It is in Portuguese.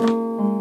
Música